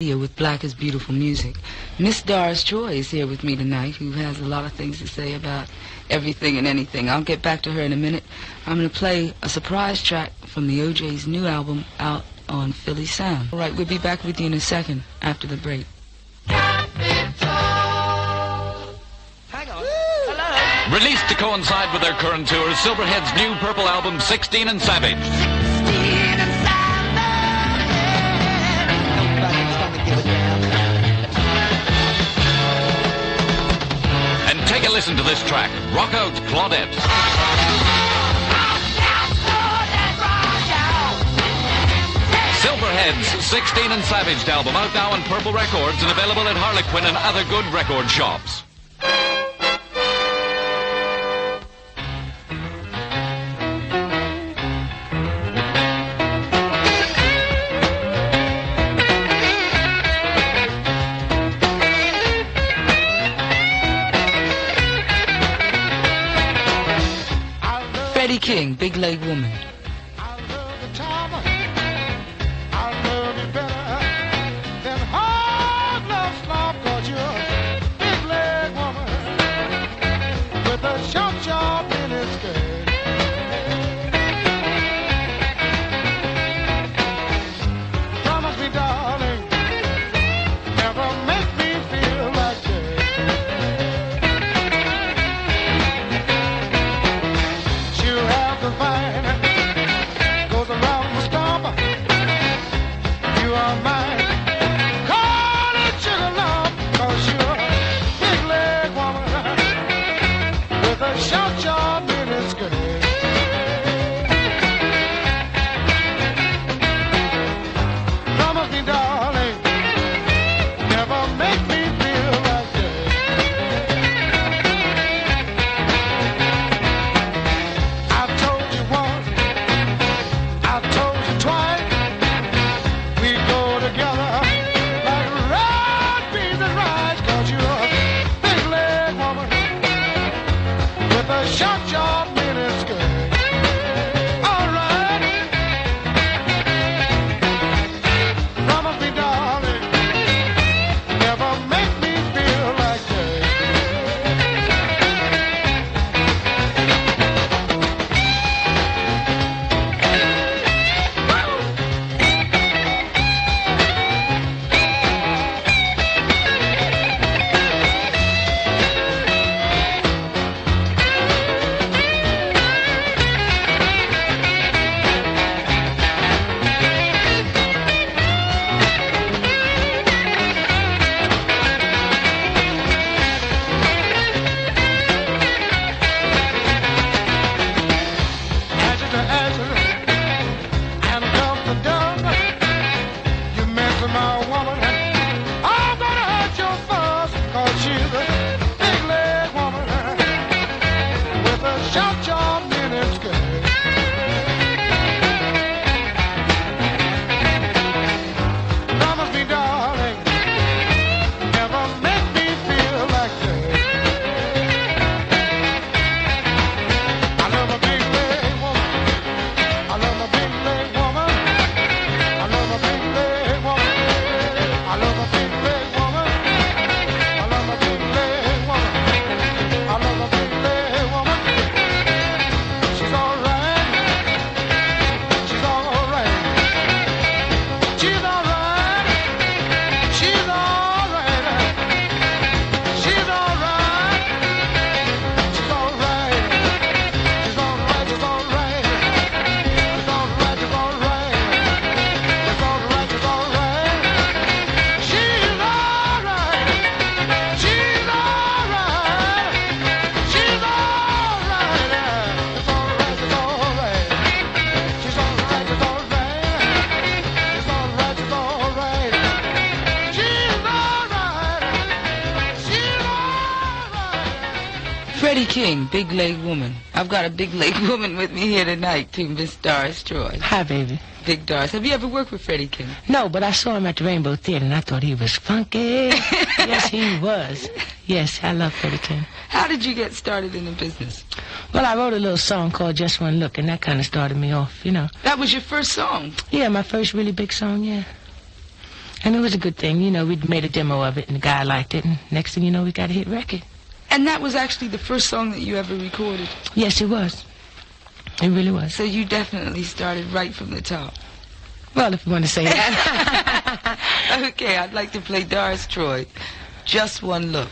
With Black is Beautiful Music. Miss Doris Troy is here with me tonight, who has a lot of things to say about everything and anything. I'll get back to her in a minute. I'm going to play a surprise track from the O'Jays new album out on Philly Sound. All right, we'll be back with you in a second after the break. Released to coincide with their current tour, Silverhead's new purple album, 16 and Savage. Listen to this track, Rock Out Claudette. Silverhead's 16 and Savaged album out now on Purple Records and available at Harlequin and other good record shops. King, Big Leg Woman. Freddie King, Big Leg Woman. I've got a big leg woman with me here tonight, too, Miss Doris Troy. Hi, baby. Big Doris. Have you ever worked with Freddie King? No, but I saw him at the Rainbow Theater, and I thought he was funky. yes, he was. Yes, I love Freddie King. How did you get started in the business? Well, I wrote a little song called Just One Look, and that kind of started me off, you know. That was your first song. Yeah, my first really big song, yeah. And it was a good thing. You know, we'd made a demo of it, and the guy liked it, and next thing you know, we got a hit record. And that was actually the first song that you ever recorded. Yes, it was. It really was. So you definitely started right from the top. Well, if you want to say that. okay, I'd like to play Doris Troy. Just one look.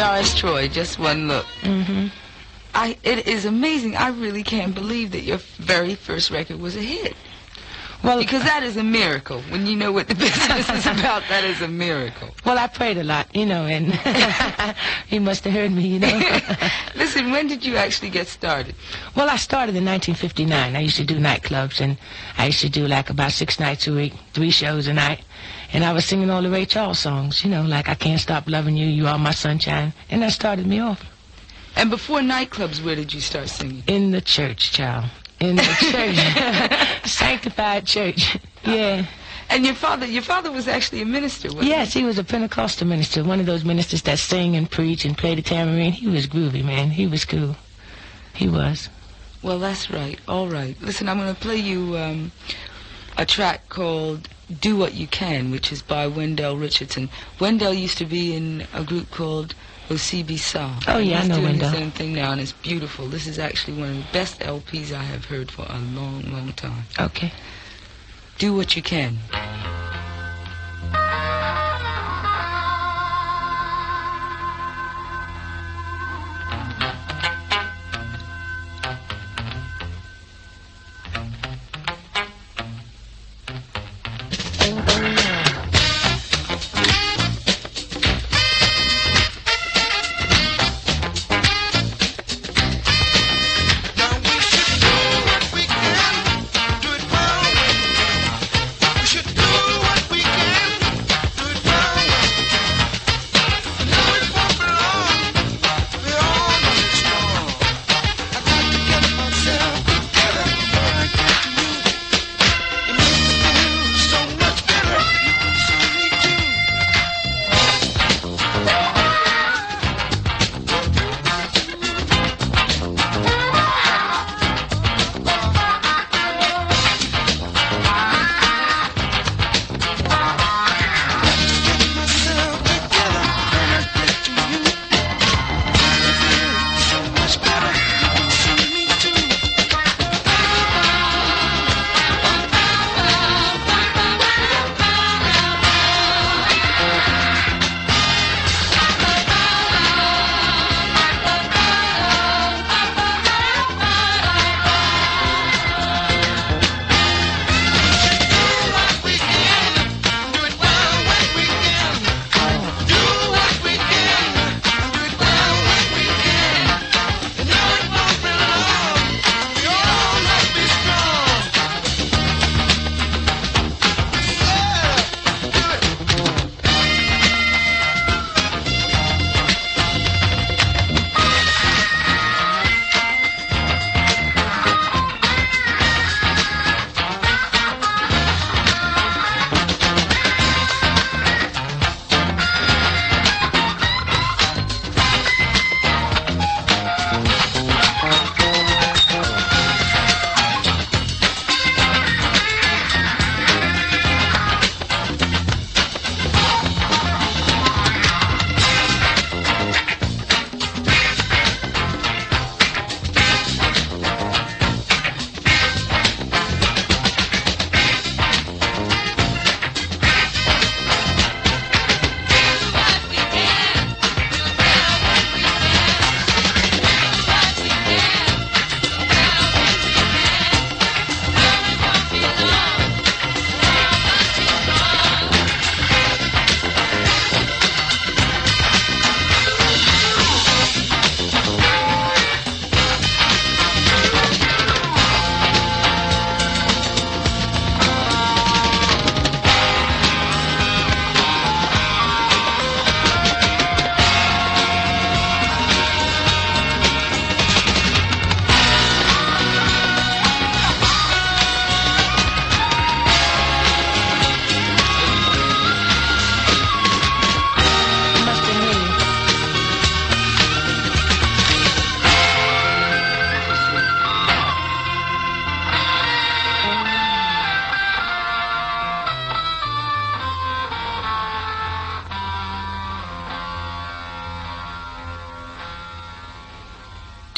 Doris Troy, just one look. Mm-hmm. I, it is amazing. I really can't believe that your very first record was a hit. Well, Because that is a miracle. When you know what the business is about, that is a miracle. well, I prayed a lot, you know, and he must have heard me, you know. Listen, when did you actually get started? well, I started in 1959. I used to do nightclubs, and I used to do like about six nights a week, three shows a night. And I was singing all the Ray Charles songs, you know, like I Can't Stop Loving You, You Are My Sunshine. And that started me off And before nightclubs, where did you start singing? in the church, child. In the church. Sanctified church. Yeah. And your father, your father was actually a minister, wasn't Yes, he was a Pentecostal minister, one of those ministers that sing and preach and play the tambourine. He was groovy, man. He was cool. He was. Well, that's right. All right. Listen, I'm going to play you um, a track called "Do What You Can," which is by Wendell Richardson. Wendell used to be in a group called Osibisa. Oh, yeah, I He's know doing Wendell. his own thing now, and it's beautiful. This is actually one of the best LPs I have heard for a long, long time. Okay. Do what you can.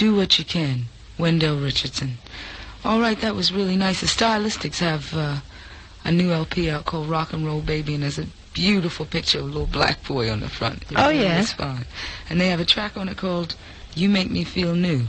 Do what you can. Wendell Richardson. All right, that was really nice. The Stylistics have uh, a new LP out called Rock and Roll Baby, and there's a beautiful picture of a little black boy on the front. Oh, yeah? fine. And they have a track on it called You Make Me Feel New.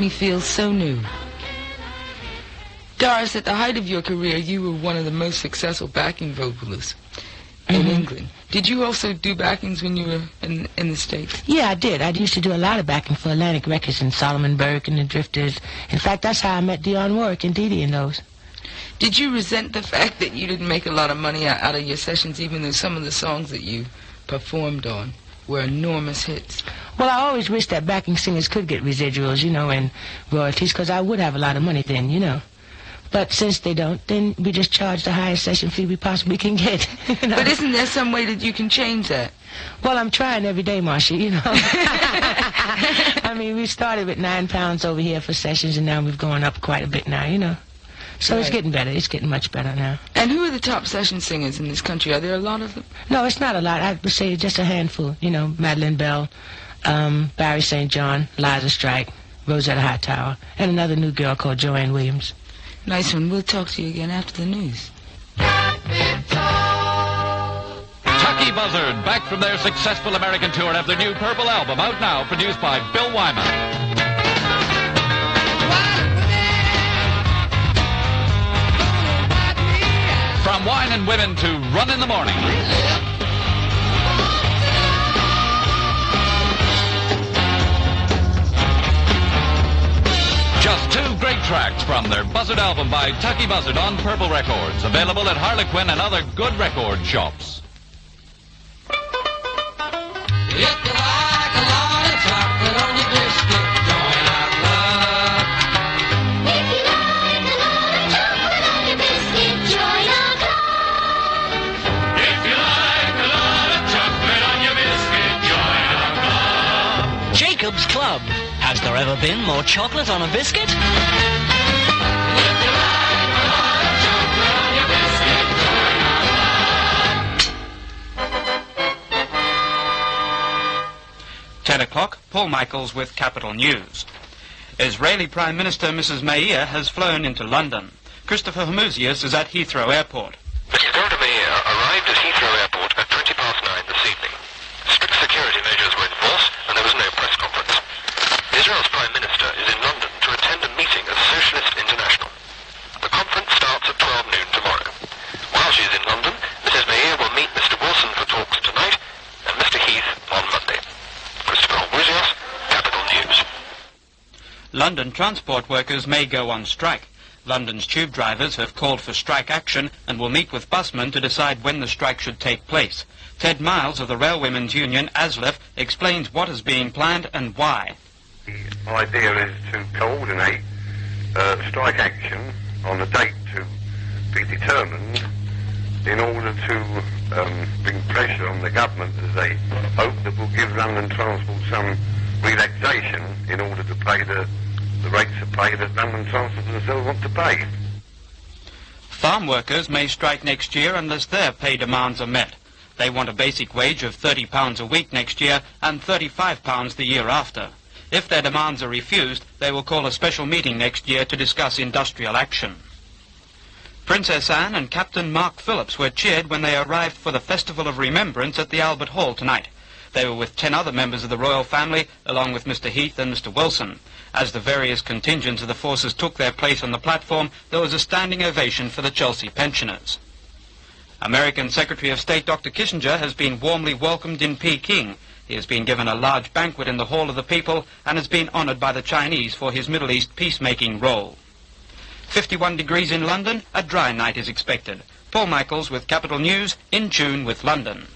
Me feel so new. Doris, at the height of your career, you were one of the most successful backing vocalists in mm-hmm. England. Did you also do backings when you were in in the States? Yeah, I did. I used to do a lot of backing for Atlantic Records and Solomon Burke and the Drifters. In fact, that's how I met Dionne Warwick and Dee Dee and those. Did you resent the fact that you didn't make a lot of money out of your sessions, even though some of the songs that you performed on were enormous hits? Well, I always wish that backing singers could get residuals, you know, and royalties, because I would have a lot of money then, you know. But since they don't, then we just charge the highest session fee we possibly can get. you know? But isn't there some way that you can change that? Well, I'm trying every day, Marsha, you know. I mean, we started with nine pounds over here for sessions, and now we've gone up quite a bit now, you know. So it's getting better. It's getting much better now. And who are the top session singers in this country? Are there a lot of them? No, it's not a lot. I would say just a handful. You know, Madeline Bell, um, Barry St. John, Liza Strike, Rosetta Hightower, and another new girl called Joanne Williams. Nice one. We'll talk to you again after the news. Tucky Buzzard, back from their successful American tour, have their new Purple album out now, produced by Bill Wyman. Wine and Women to Run in the Morning. Just two great tracks from their Buzzard album by Tucky Buzzard on Purple Records, available at Harlequin and other good record shops. There ever been more chocolate on a biscuit? If you like a lot of chocolate on your biscuit, join our club. 10 o'clock, Paul Michaels with Capital News. Israeli Prime Minister Mrs. Meir has flown into London. Christopher Hamuzius is at Heathrow Airport. Mrs. Golda Meir arrived at Heathrow Airport at 20 past nine this evening. Strict security measures were in force and there was no press conference. Israel's Prime Minister is in London to attend a meeting of Socialist International. The conference starts at 12 noon tomorrow. While she is in London, Mrs. Meir will meet Mr. Wilson for talks tonight and Mr. Heath on Monday. Christopher Holmuzios, Capital News. London transport workers may go on strike. London's tube drivers have called for strike action and will meet with busmen to decide when the strike should take place. Ted Miles of the Railwaymen's Union, ASLEF, explains what is being planned and why. The idea is to coordinate uh, strike action on a date to be determined in order to um, bring pressure on the government as they hope that will give London Transport some relaxation in order to pay the, the rates of pay that London Transport themselves want to pay. Farm workers may strike next year unless their pay demands are met. They want a basic wage of £30 a week next year and £35 the year after. If their demands are refused, they will call a special meeting next year to discuss industrial action. Princess Anne and Captain Mark Phillips were cheered when they arrived for the Festival of Remembrance at the Albert Hall tonight. They were with ten other members of the royal family, along with Mr. Heath and Mr. Wilson. As the various contingents of the forces took their place on the platform, there was a standing ovation for the Chelsea pensioners. American Secretary of State Dr. Kissinger has been warmly welcomed in Peking. He has been given a large banquet in the Hall of the People and has been honored by the Chinese for his Middle East peacemaking role. 51 degrees in London, a dry night is expected. Paul Michaels with Capital News, in tune with London.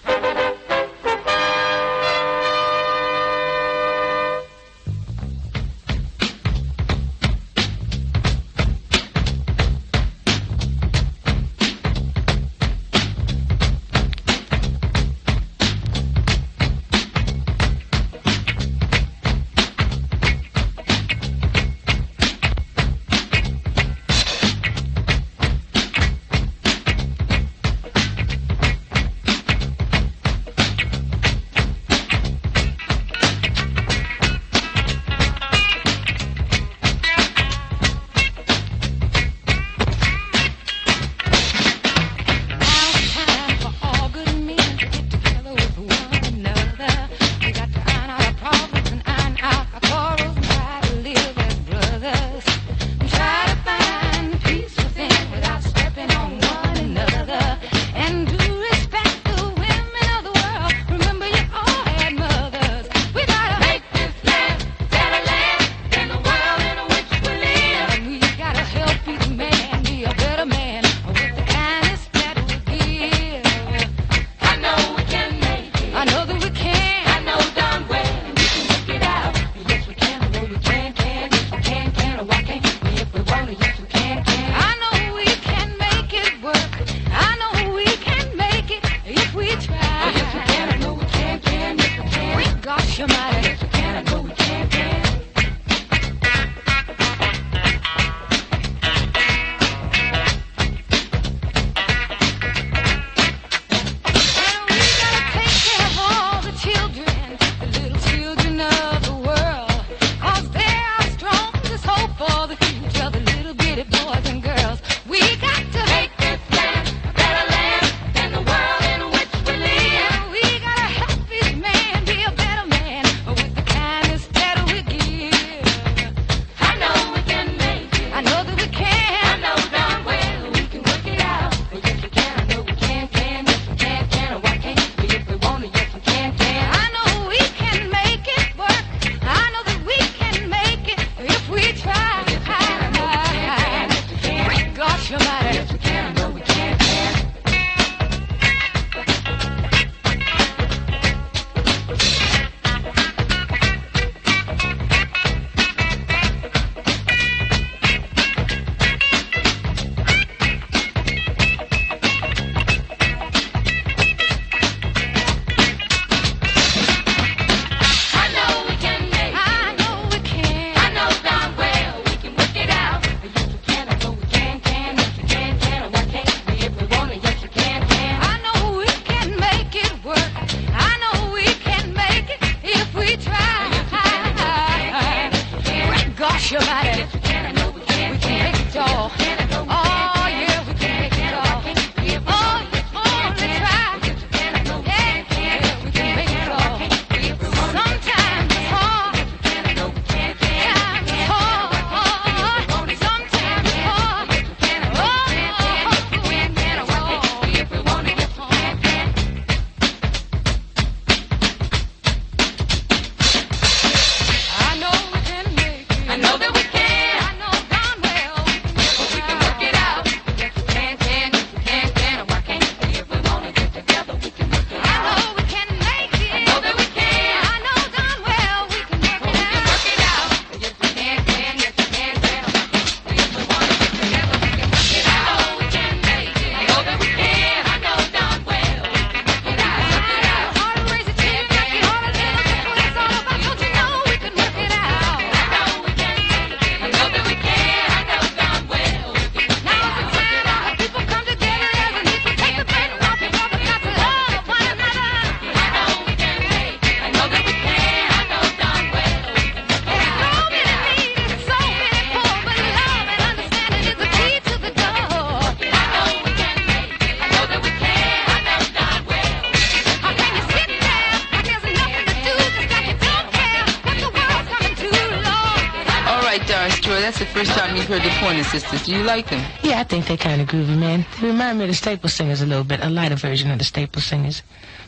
Sisters. Do you like them? Yeah, I think they're kind of groovy, man. They remind me of the Staple Singers a little bit, a lighter version of the Staple Singers.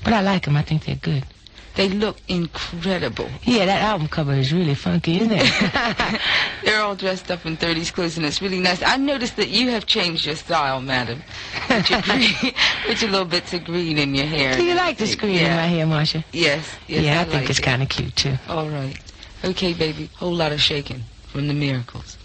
But I like them. I think they're good. They look incredible. Yeah, that album cover is really funky, isn't it? They're all dressed up in 30s clothes, and it's really nice. I noticed that you have changed your style, madam. With your, green, with your little bits of green in your hair. Do you like the green yeah. in my hair, Marsha? Yes, yes. yeah, I, I think like it's it. kind of cute, too. All right. Okay, baby. Whole lot of shaking from the miracles.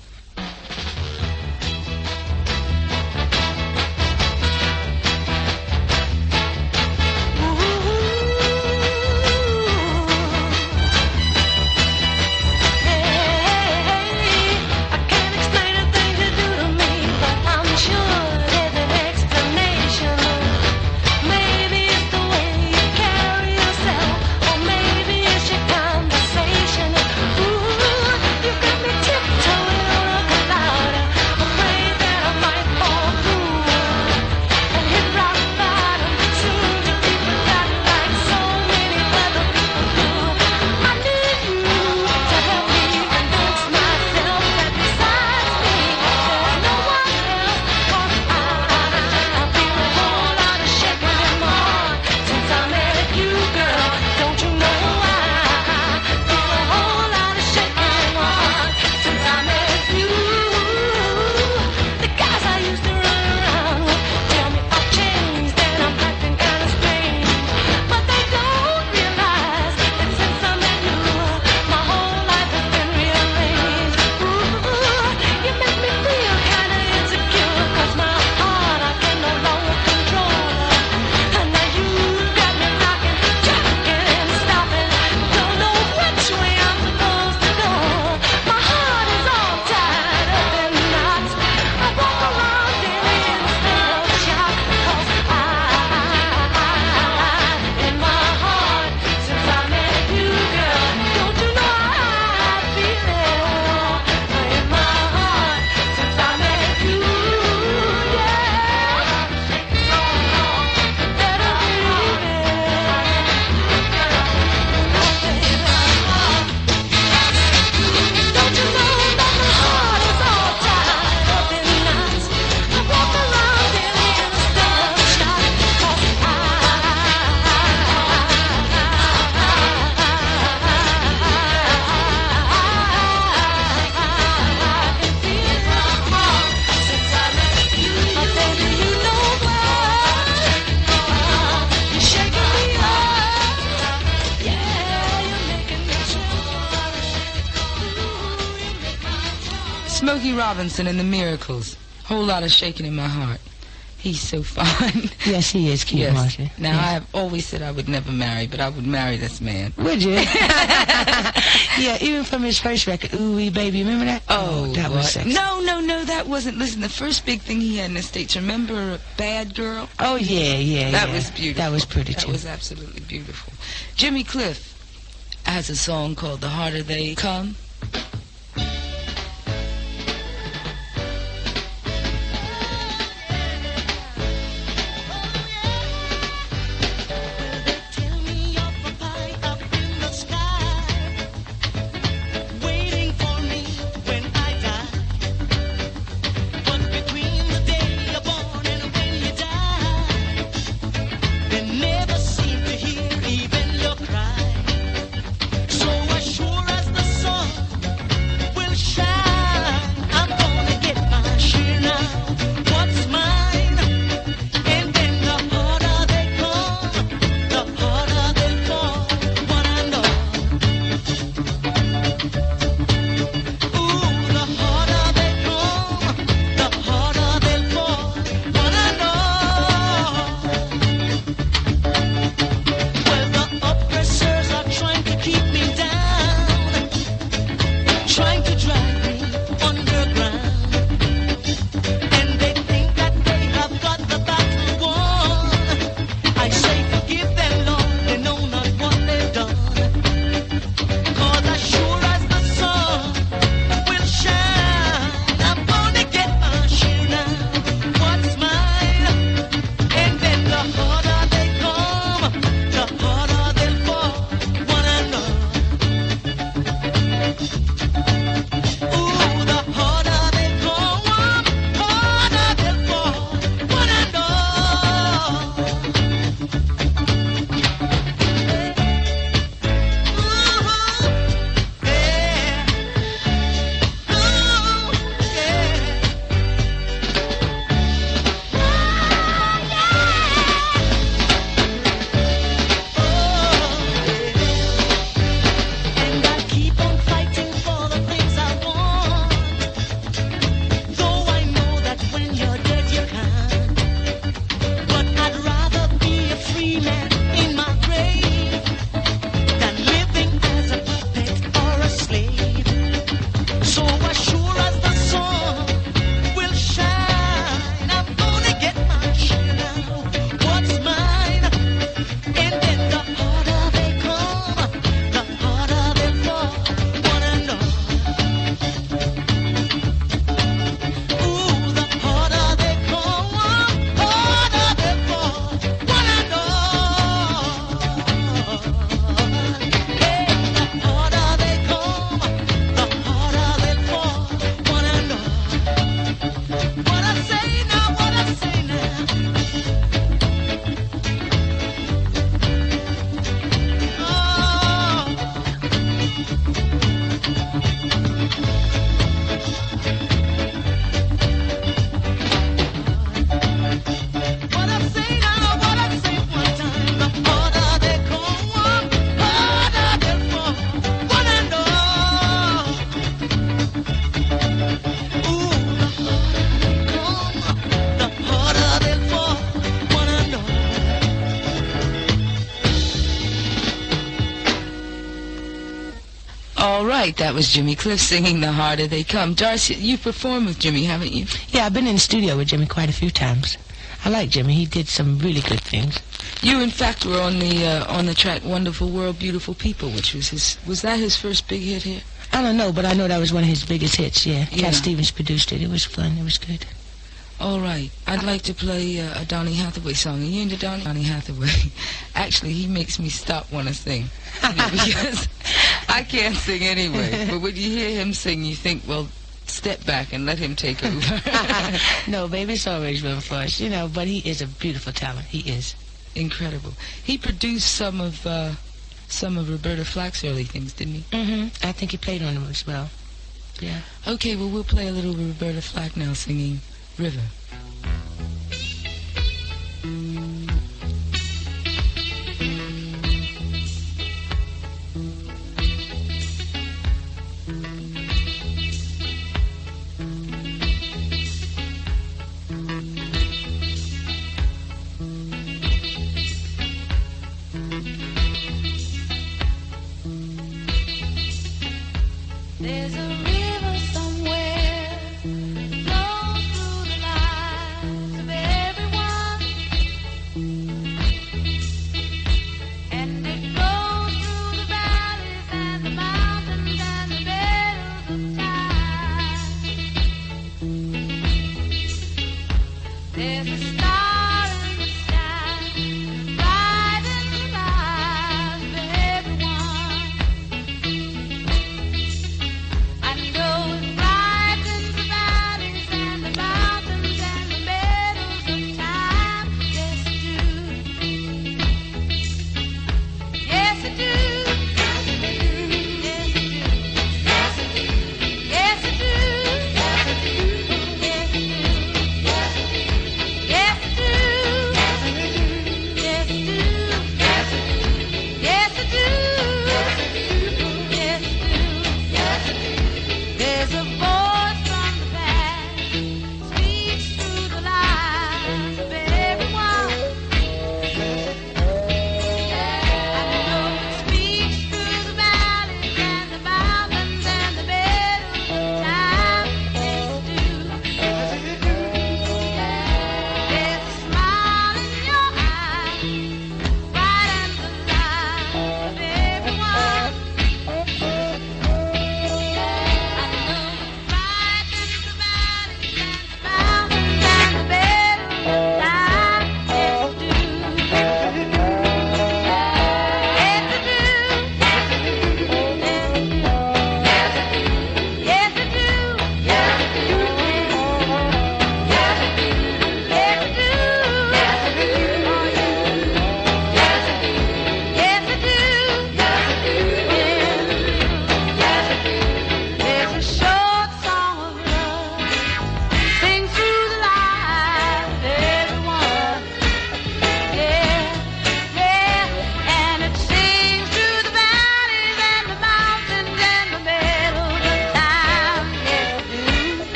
Robinson and the Miracles. Whole lot of shaking in my heart. He's so fine. Yes, he is cute, yes. Now, Yes. I have always said I would never marry, but I would marry this man. Would you? yeah, even from his first record, Ooh Wee Baby, remember that? Oh, oh that what? was sexy. No, no, no, that wasn't. Listen, the first big thing he had in the States, remember Bad Girl? Oh, yeah, yeah, That yeah. was beautiful. That was pretty, That too. was absolutely beautiful. Jimmy Cliff has a song called The Harder They Come. Right, that was Jimmy Cliff singing The Harder They Come. Darcy, you've performed with Jimmy, haven't you? Yeah, I've been in the studio with Jimmy quite a few times. I like Jimmy. He did some really good things. You, in fact, were on the uh, on the track "Wonderful World, Beautiful People," which was his. Was that his first big hit here? I don't know, but I know that was one of his biggest hits. Yeah, Yeah. Cat Stevens produced it. It was fun. It was good. All right, I'd like to play uh, a Donny Hathaway song. Are you into Donny? Donny Hathaway. Actually, he makes me stop when I sing because I can't sing anyway. But when you hear him sing, you think, well, step back and let him take over. no, baby, it's always room for us, you know. But he is a beautiful talent. He is. Incredible. He produced some of uh, some of Roberta Flack's early things, didn't he? Mm-hmm. I think he played on them as well. Yeah. Okay, well, we'll play a little Roberta Flack now singing River. There's a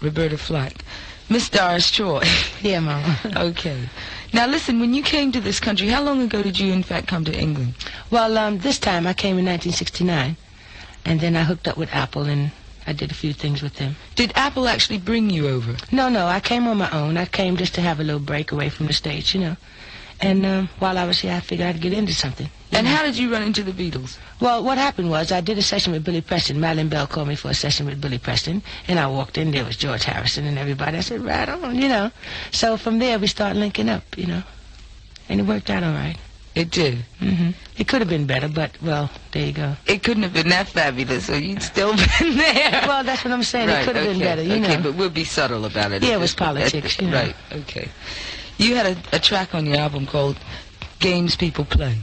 Roberta Flack. Miss Doris Troy. Yeah, Mama. okay. Now listen, when you came to this country, how long ago did you in fact come to England? Well, um, this time I came in 1969, and then I hooked up with Apple, and I did a few things with them. Did Apple actually bring you over? No, no, I came on my own. I came just to have a little break away from the States, you know. And um, while I was here, I figured I'd get into something. And how did you run into the Beatles? Well, what happened was I did a session with Billy Preston. Madeline Bell called me for a session with Billy Preston, and I walked in. There was George Harrison and everybody. I said, right on, you know. So from there, we started linking up, you know. And it worked out all right. It did. hmm It could have been better, but, well, there you go. It couldn't have been that fabulous, so you'd still been there. Well, that's what I'm saying. right, it could have okay, been better, you know. okay, know. but we'll be subtle about it. Yeah, it was politics, you know. Right, okay. You had a, a track on your album called Games People Play.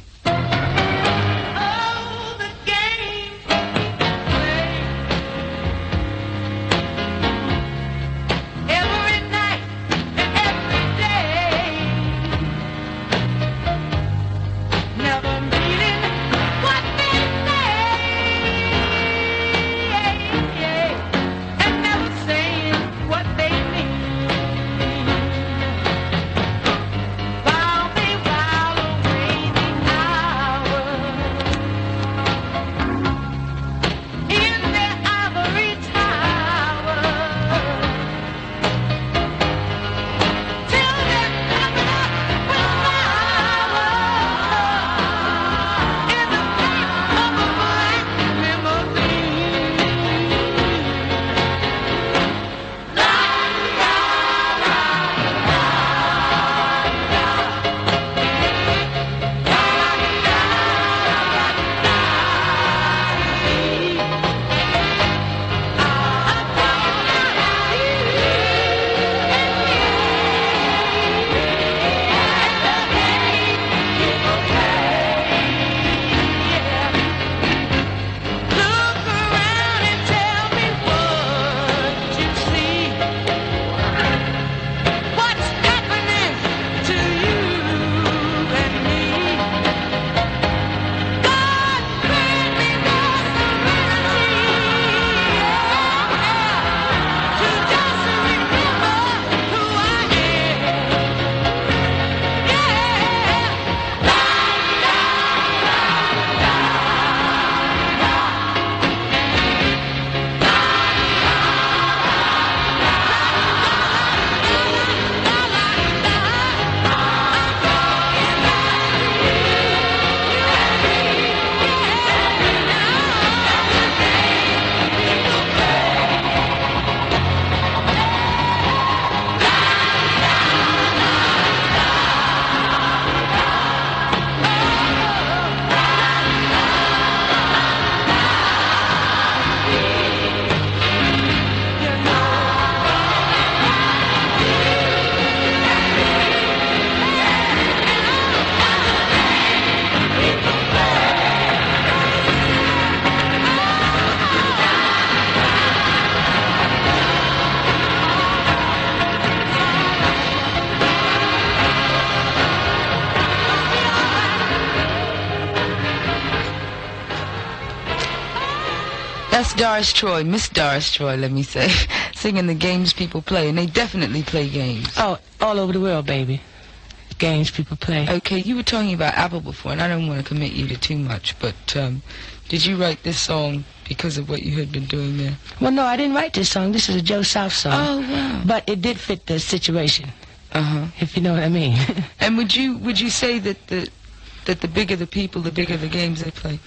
Doris Troy, Miss Doris Troy, let me say, singing the games people play, and they definitely play games. Oh, all over the world, baby. Games people play. Okay, you were talking about Apple before, and I don't want to commit you to too much, but um, did you write this song because of what you had been doing there? Well, no, I didn't write this song. This is a Joe South song. Oh, wow. But it did fit the situation, Uh huh. if you know what I mean. And would you would you say that the that the bigger the people, the bigger the games they play?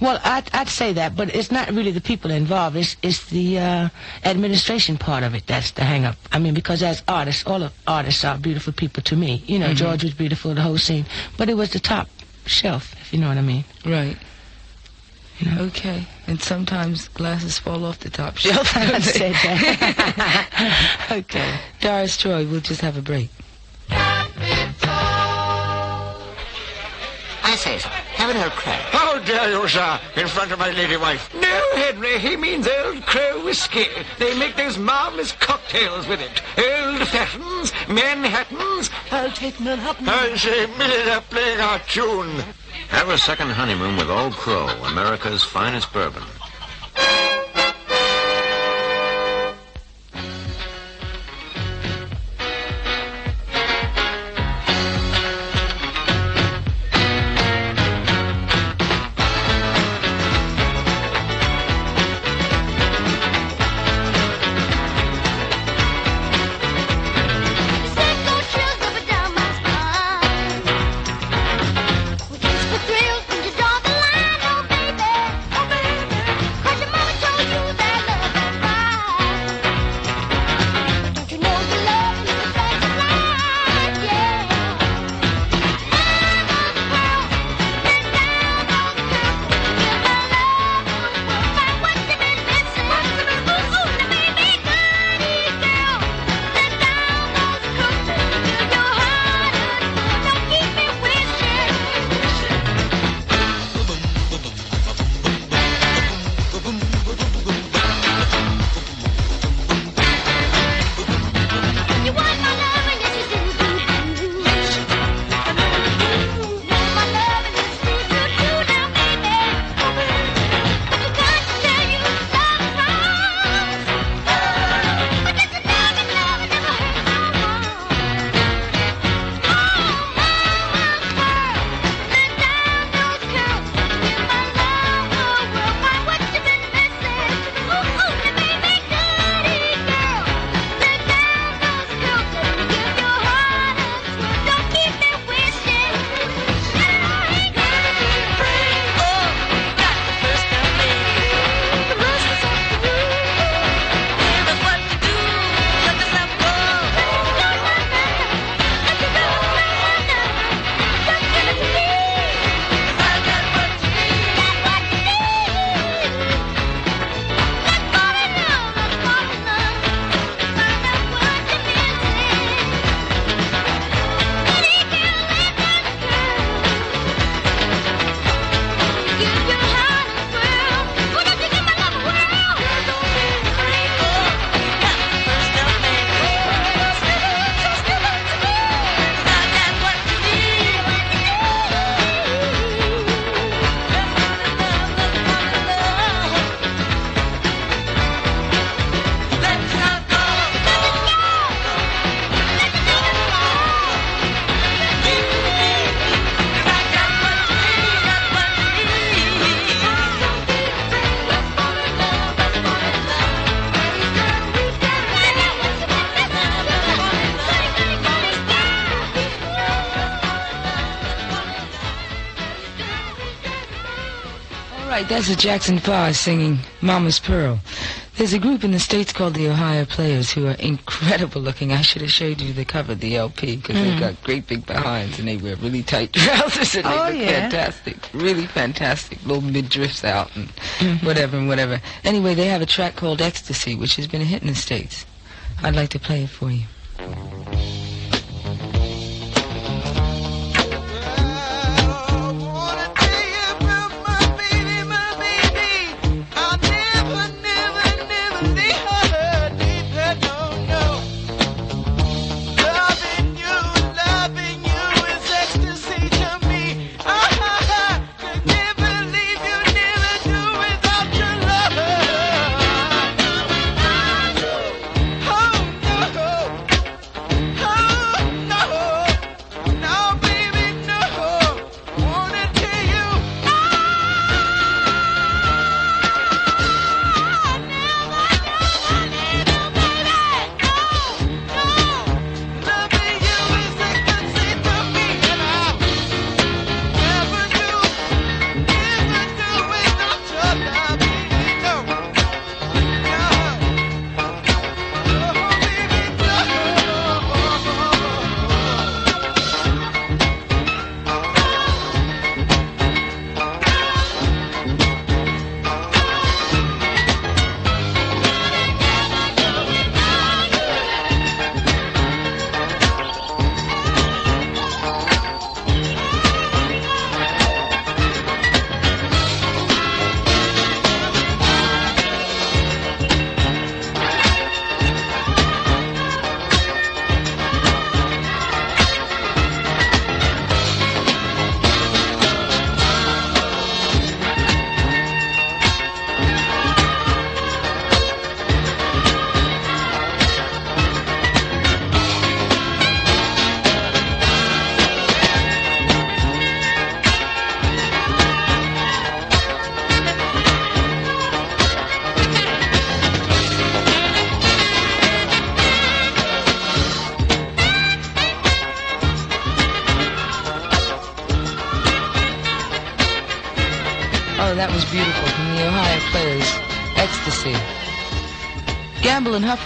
well, I'd, I'd say that, but it's not really the people involved. It's, it's the uh, administration part of it that's the hang-up. I mean, because as artists, all of artists are beautiful people to me. You know, Mhm. George was beautiful, the whole scene. But it was the top shelf, if you know what I mean. Right. You know? Okay. And sometimes glasses fall off the top shelf. I said that. okay. Doris Troy, we'll just have a break. I say, sir, have an old crow. How dare you, sir, in front of my lady wife? No, Henry, he means old crow whiskey. They make those marvelous cocktails with it. Old fashions, Manhattans. I'll take Manhattan. I say, Miller playing our tune. Have a second honeymoon with Old Crow, America's finest bourbon. That's a Jackson Five singing Mama's Pearl. There's a group in the States called the Ohio Players who are incredible looking. I should have showed you the cover of the LP because Mm. they've got great big behinds and they wear really tight trousers and they Oh, look yeah. fantastic. Really fantastic. Little midriffs out and Mhm. whatever and whatever. Anyway, they have a track called Ecstasy, which has been a hit in the States. I'd like to play it for you.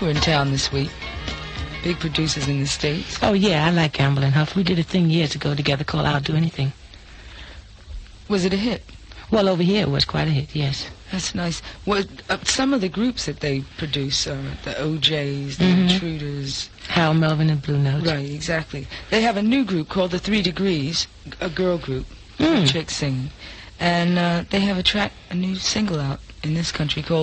Were in town this week. Big producers in the States. Oh, yeah, I like Gamble and Huff. We did a thing years ago together called I'll Do Anything. Was it a hit? Well, over here it was quite a hit, yes. That's nice. Well, uh, some of the groups that they produce are the O'Jays, the Mhm. Intruders. Hal Melvin and Blue Notes. Right, exactly. They have a new group called the Three Degrees, a girl group, Mm. chicks singing. And uh, they have a track, a new single out in this country called